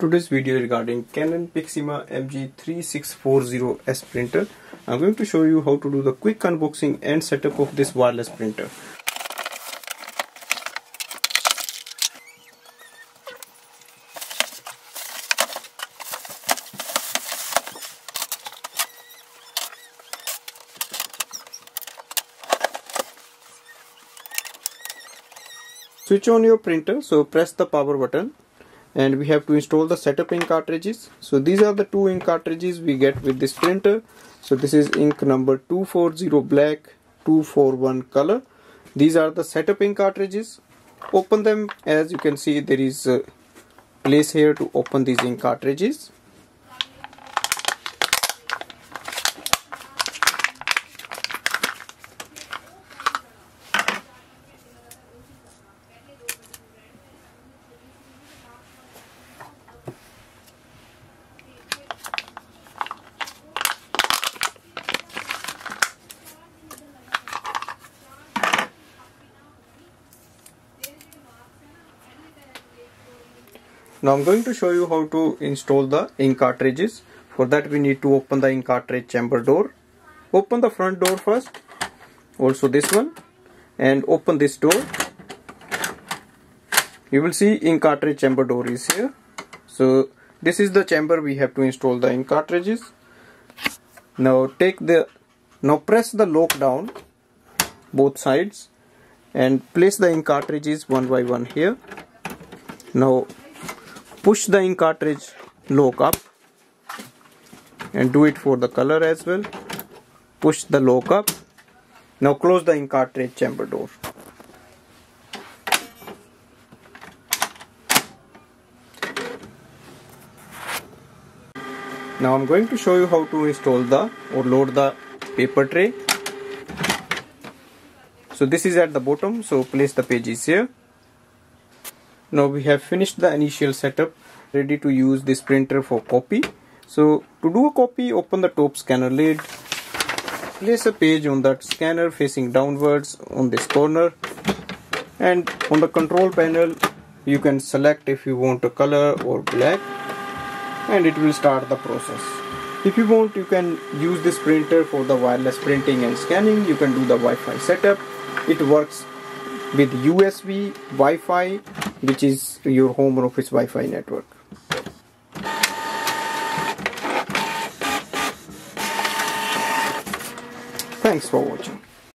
Today's video regarding Canon Pixma MG3640S printer. I'm going to show you how to do the quick unboxing and setup of this wireless printer. Switch on your printer, so press the power button and we have to install the setup ink cartridges. So these are the two ink cartridges we get with this printer. So this is ink number 240 black 241 color. These are the setup ink cartridges. Open them. As you can see there is a place here to open these ink cartridges Now I'm going to show you how to install the ink cartridges. For that we need to open the ink cartridge chamber door. Open the front door first. Also this one. And open this door. You will see ink cartridge chamber door is here. So this is the chamber we have to install the ink cartridges. Now take the now press the lock down both sides and place the ink cartridges one by one here. Now push the ink cartridge lock up and do it for the color as well. Push the lock up. Now close the ink cartridge chamber door. Now I'm going to show you how to install the or load the paper tray. So this is at the bottom. So place the pages here now we have finished the initial setup ready to use this printer for copy. So to do a copy open the top scanner lid place a page on that scanner facing downwards on this corner and on the control panel you can select if you want a color or black and it will start the process. If you want you can use this printer for the wireless printing and scanning. You can do the Wi-Fi setup. It works with USB Wi-Fi which is your home or office Wi-Fi network. Thanks for watching.